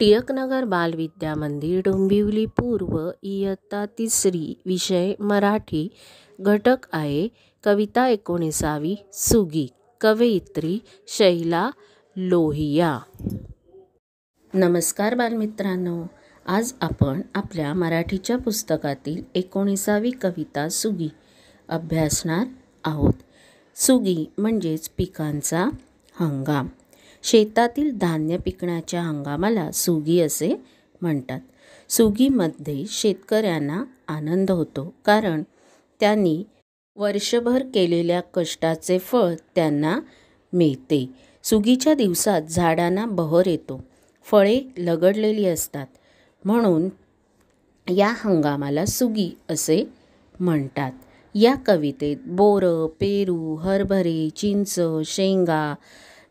टिळकनगर बालविद्या मंदिर डोंबिवली पूर्व इयत्ता तिसरी विषय मराठी घटक आहे. कविता एकोणीसावी सुगी कवयित्री शैला लोहिया. नमस्कार बालमित्रांनो आज आपण आपल्या मराठीच्या पुस्तकातील एकोणीसावी कविता सुगी अभ्यासणार आहोत. सुगी म्हणजेच पिकांचा हंगाम. शेतातील धान्य पिकण्याच्या हंगामाला सुगी असे म्हणतात. सुगीमध्ये शेतकऱ्यांना आनंद होतो कारण त्यांनी वर्षभर केलेल्या कष्टाचे फळ त्यांना मिळते. सुगीच्या दिवसात झाडांना बहर येतो. फळे लगडलेली असतात. म्हणून या हंगामाला सुगी असे म्हणतात. या कवितेत बोरं पेरू हरभरे चिंच शेंगा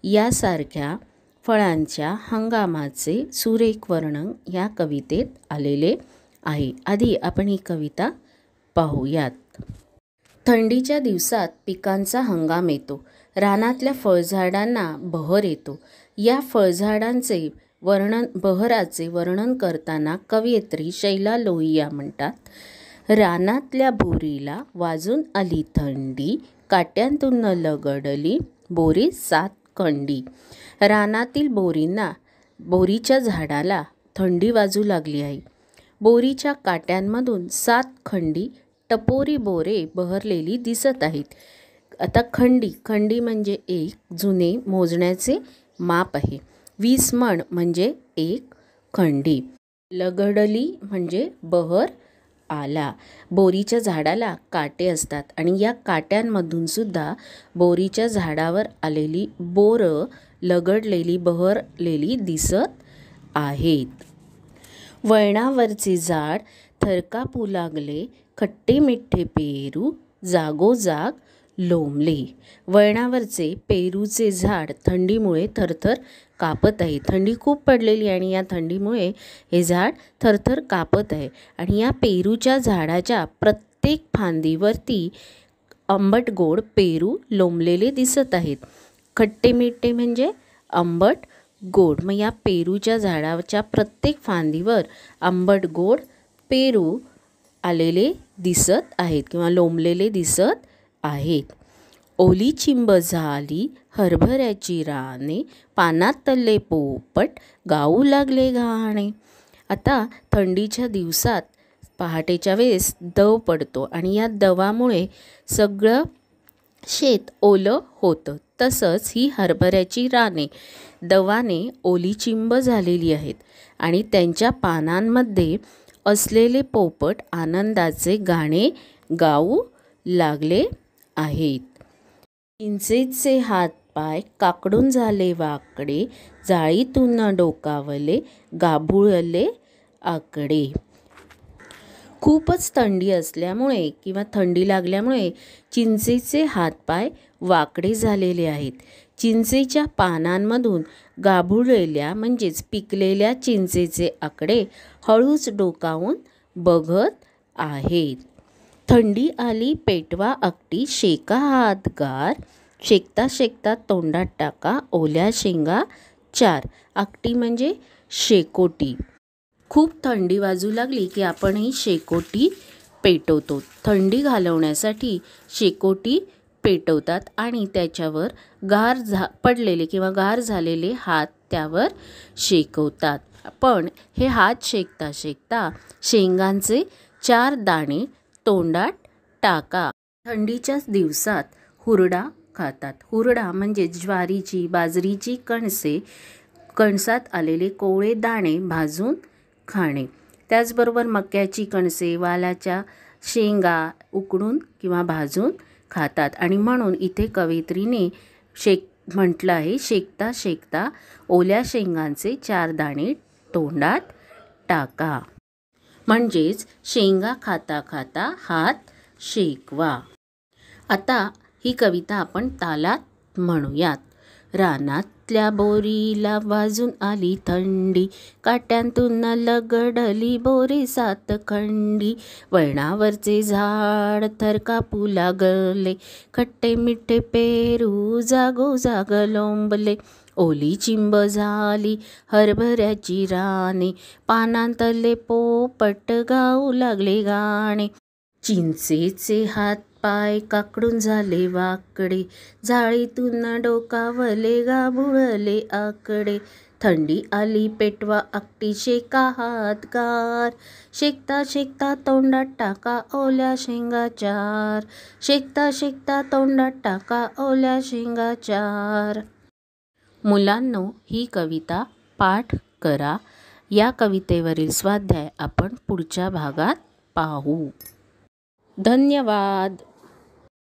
यासारख्या फळांच्या हंगामाचे सुरेख वर्णन या कवितेत आलेले आहे. आधी आपण ही कविता पाहूयात. थंडीच्या दिवसात पिकांचा हंगाम येतो. रानातल्या फळझाडांना बहर येतो. या फळझाडांचे वर्णन बहराचे वर्णन करताना कवयित्री शैला लोहिया म्हणतात रानातल्या बोरीला वाजून आली थंडी काट्यांतून लगडली बोरी सात खंडी रानातील बोरींना बोरीच्या झाडाला थंडी वाजू लागली आहे बोरीच्या काट्यांमधून सात खंडी टपोरी बोरे बहरलेली दिसत आहेत. आता खंडी खंडी म्हणजे एक जुने मोजण्याचे माप आहे. वीस मण म्हणजे एक खंडी. लगडली म्हणजे बहर आला. बोरीच्या झाडाला काटे असतात आणि या काट्यांमधून सुद्धा बोरीच्या झाडावर आलेली बोरं लगडलेली बहरलेली दिसत आहेत. वळणावरचे झाड थरकापू लागले खट्टे मिठ्ठे पेरू जागोजाग लोंबले. वळणावरचे पेरूचे झाड थंडीमुळे थरथर कापत आहे. थंडी खूप पडलेली आणि या थंडीमुळे हे झाड थरथर कापत आहे. आणि या पेरूच्या झाडाच्या प्रत्येक फांदीवरती आंबट गोड पेरू लोंबलेले दिसत आहेत. खट्टे मिठ्ठे म्हणजे आंबट गोड. मग या पेरूच्या झाडाच्या प्रत्येक फांदीवर आंबट गोड पेरू आलेले दिसत आहेत किंवा लोंबलेले दिसत आहेत. ओली चिंब झाली हरभऱ्याची राणे पानात तल्ले पोपट गाऊ लागले गाणे आता थंडीच्या दिवसात पहाटेच्या वेळेस दव पडतो आणि या दवामुळे सगळं शेत ओलं होतं. तसंच ही हरभऱ्याची राने दवाने ओली चिंब झालेली आहेत आणि त्यांच्या पानांमध्ये असलेले पोपट आनंदाचे गाणे गाऊ लागले आहेत. चिंचेचे हात पाय काकडून झाले वाकडे जाळीतून डोकावले गाभुळले आकडे. खूपच थंडी असल्यामुळे किंवा थंडी लागल्यामुळे चिंचेचे हातपाय वाकडे झालेले आहेत. चिंचेच्या पानांमधून गाभुळलेल्या म्हणजेच पिकलेल्या चिंचेचे आकडे हळूच डोकावून बघत आहेत. थंडी आली पेटवा अगटी शेका हात गार शेकता शेकता तोंडात टाका ओल्या शेंगा. चार आकटी म्हणजे शेकोटी. खूप थंडी वाजू लागली की आपण ही शेकोटी पेटवतो. थंडी घालवण्यासाठी शेकोटी पेटवतात आणि त्याच्यावर गार झा पडलेले किंवा गार झालेले हात त्यावर शेकवतात. पण हे हात शेकता शेकता शेंगांचे चार दाणे तोंडात टाका. थंडीच्याच दिवसात हुरडा खातात. हुरडा म्हणजे ज्वारीची बाजरीची कणसे कणसात आलेले कोवळे दाणे भाजून खाणे. त्याचबरोबर मक्याची कणसे वालाच्या शेंगा उकडून किंवा भाजून खातात. आणि म्हणून इथे कवयित्रीने शेक म्हटलं आहे शेकता शेकता ओल्या शेंगांचे चार दाणे तोंडात टाका. म्हणजेच शेंगा खाता खाता हात शेकवा. आता ही कविता आपण तालात म्हणूयात. रानातल्या बोरीला वाजून आली थंडी. काट्यांतून लगडली बोरी सात खंडी. वळणावरचे झाड थर कापू लागले. खट्टे मिठे पेरू जागो जाग लोंबले. ओली चिंब झाली हरभऱ्याची राणे. पानांतले पोपट गाऊ लागले गाणे. चिंचेचे हात पाय काकडून झाले वाकडे. जाळीतून डोकावले गाभुळले आकडे. थंडी आली पेटवा आकटी शेका हात गार? शेकता शेकता तोंडात टाका ओल्या शेंगा चार. शेकता शेकता तोंडात टाका ओल्या शेंगा चार. मुलांनो ही कविता पाठ करा. या कवितेवरील स्वाध्याय आपण पुढच्या भागात पाहू. धन्यवाद.